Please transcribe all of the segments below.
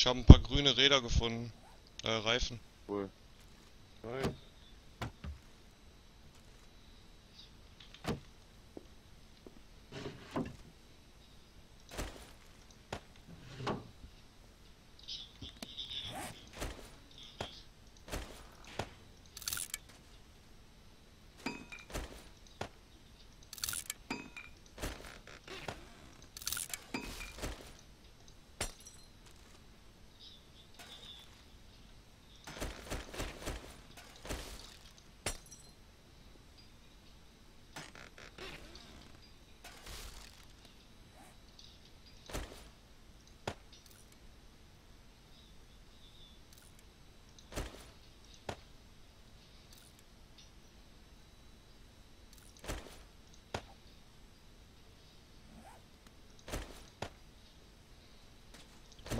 Ich habe ein paar grüne Räder gefunden. Äh, Reifen. Cool. Nice.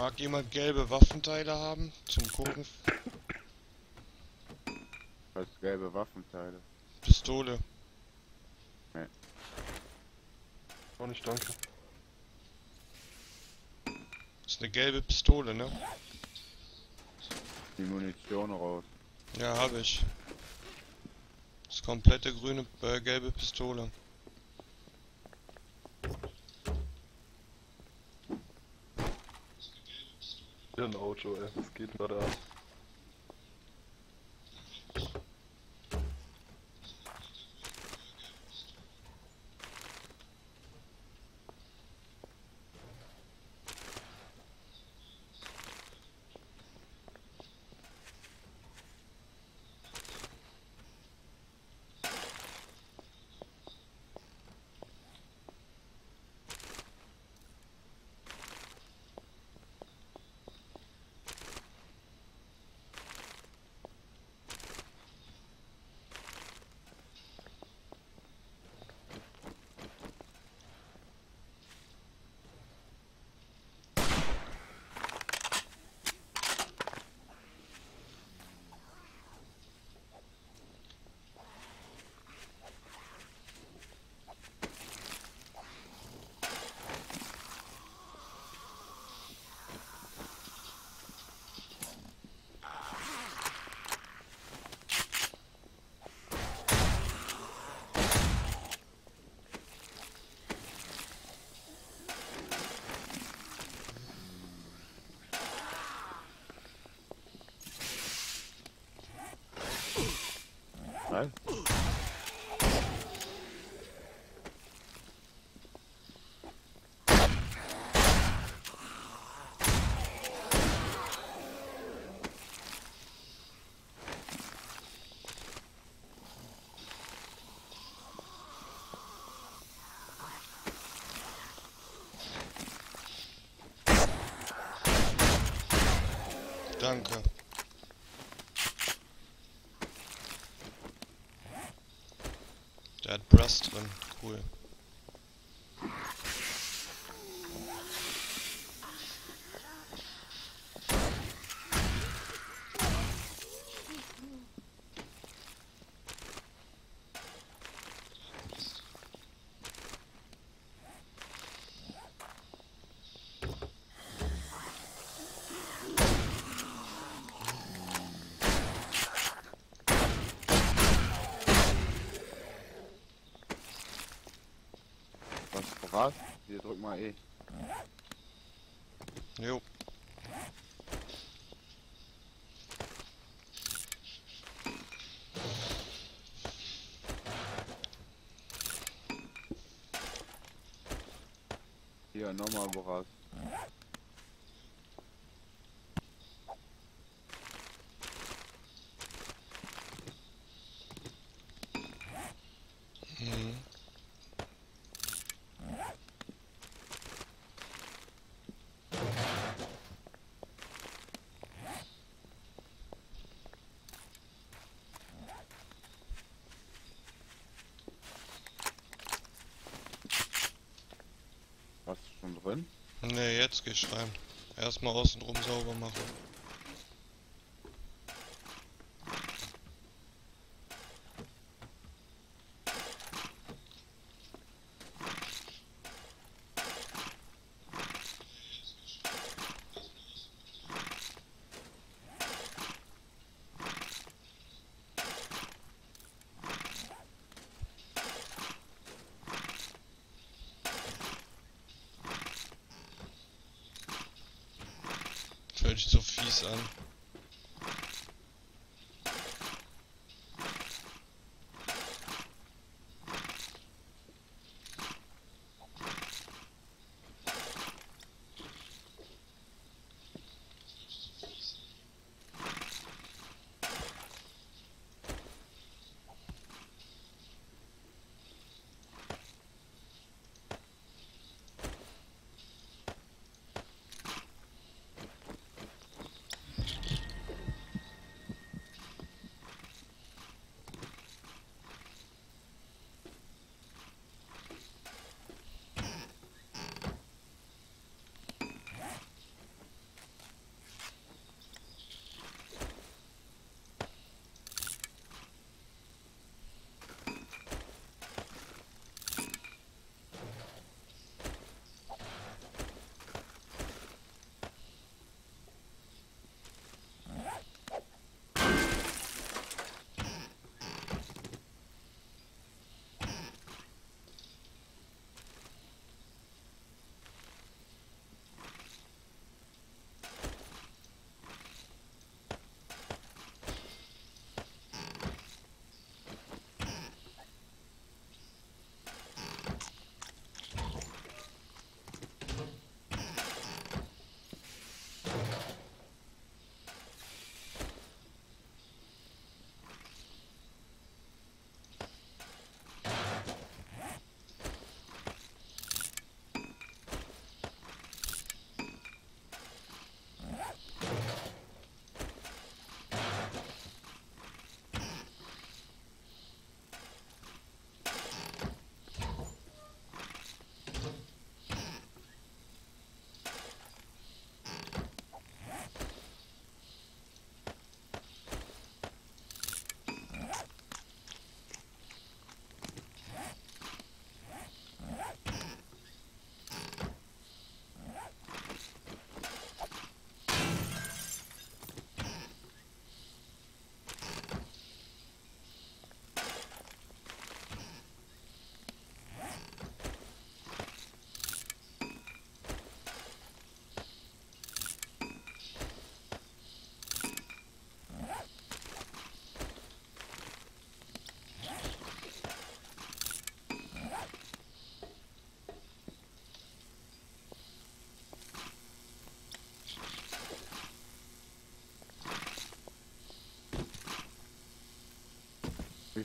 Mag jemand gelbe Waffenteile haben? Zum Gucken. Was gelbe Waffenteile. Pistole. Oh, nicht danke. Ist eine gelbe Pistole, ne? Die Munition raus. Ja, habe ich. Das komplette grüne, äh, gelbe Pistole. Ja, ein Auto, ey. Was geht denn da ab? Nein? Danke. Brass drin. Cool. Was voraus? Hier drück mal E. Jo. Hier nochmal voraus. Drin? Ne, jetzt geh ich rein. Erstmal außenrum sauber machen. Sich so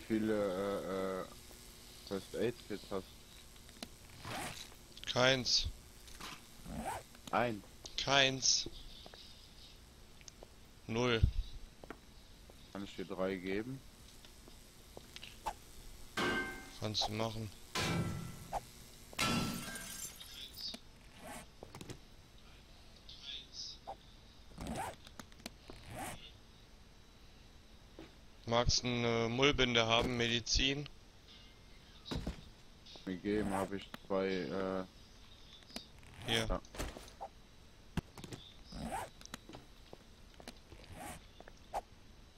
viele äh, äh, First Aid Kits hast Keins. Ein. Keins. Null. Kann ich dir drei geben? Kannst du machen. Magst du eine Mullbinde haben, Medizin? Mir geben habe ich zwei, äh, Hier. Ja.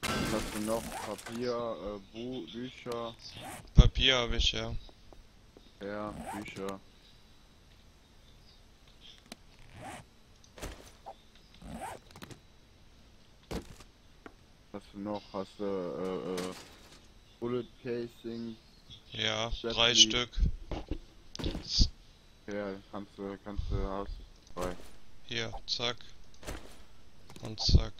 was hast du noch? Papier, äh, Bücher, Papier habe ich, ja. ja, Bücher. Hast du noch? Hast du, äh, äh, Bullet Casing, Ja, Sehr drei. Stück. Ja, kannst du, kannst du, hast du zwei. Hier, zack. Und zack.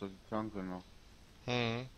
Was hat die Tanke noch? Hm.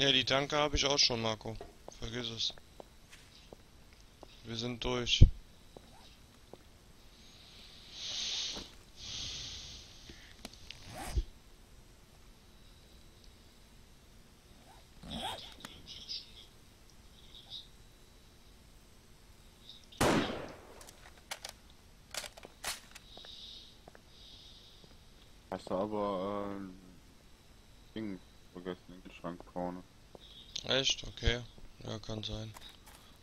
Ne, die Tanke habe ich auch schon, Marco. Vergiss es. Wir sind durch. Hast du aber äh, Ding vergessen im Schrank vorne. Echt? Okay. Ja, kann sein.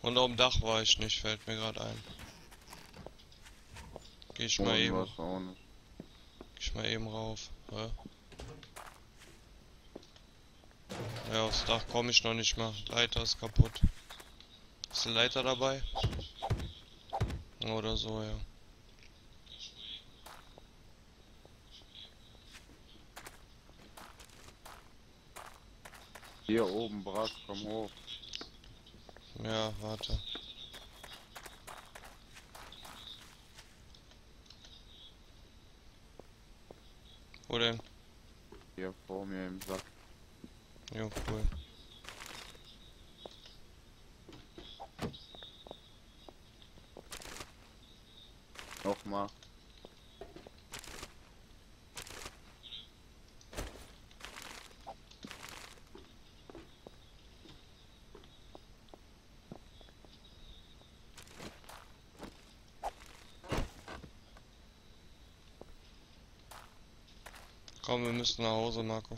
Und auf dem Dach war ich nicht, fällt mir gerade ein. Geh ich mal eben, geh ich mal eben rauf. Ja, ja aufs Dach komme ich noch nicht mal. Leiter ist kaputt. Ist eine Leiter dabei? Oder so, ja. Hier oben, Brat, komm hoch. Ja, warte. Wo denn? Hier vor mir im Sack. Jo, cool. Komm, wir müssen nach Hause, Marco.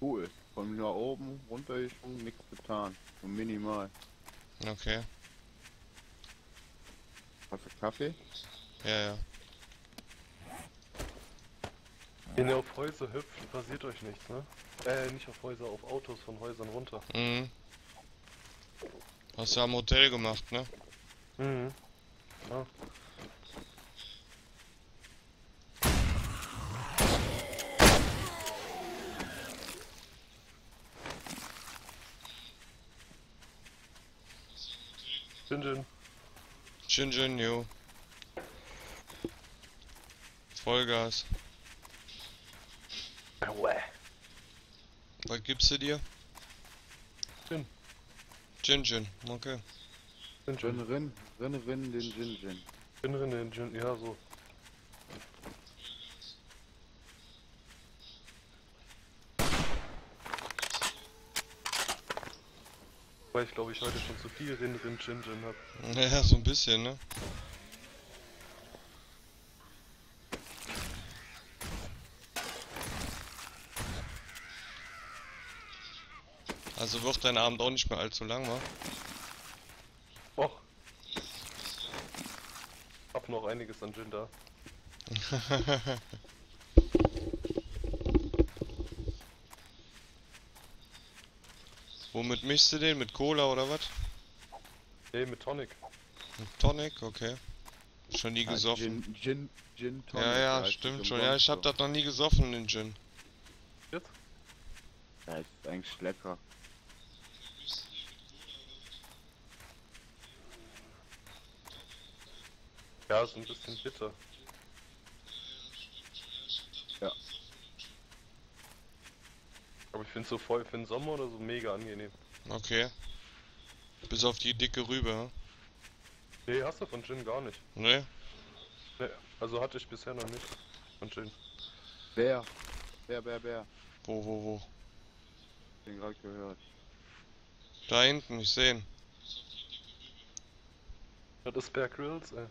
Cool. Von da oben runtergesprungen, nichts getan. Nur minimal. Okay. Hast du Kaffee? Ja, ja. Wenn ihr auf Häuser hüpft, passiert euch nichts, ne? Äh, nicht auf Häuser, auf Autos von Häusern runter. Mhm. Hast du am Hotel gemacht, ne? Mhm. Ja. Jinjin. Jin Jin, jo. Vollgas. Aua. Was gibst du dir? Gin. Jin Jin, okay. Rin, Jinjin. rin, rin, rin, den Gin, Gin. Bin drin in Jin, ja so. Weil ich glaube ich heute schon zu viel Rin Rin Jin Jin hab. Ja, so ein bisschen, ne? Also wird dein Abend auch nicht mehr allzu lang, wa? Noch einiges an Gin da. Womit mischst du den? Mit Cola oder was? Hey, mit Tonic. Mit Tonic, okay. Schon nie Ah, gesoffen. Gin, Gin, Gin Tonic. Ja, ja, stimmt im schon. Ja, ich hab Monster. das noch nie gesoffen, den Gin. Ja, ist eigentlich lecker. Ja, ist ein bisschen bitter. Ja. Aber ich finde so voll für den Sommer oder so mega angenehm. Okay. Bis auf die dicke Rübe, hm? Nee, hast du von Gin gar nicht. ne? Nee, also hatte ich bisher noch nicht. Von Gin. Bär. Bär, Bär, Bär. Wo, wo, wo? Den gerade gehört. Da hinten, ich seh ihn. Das ist Bear Grylls, ey.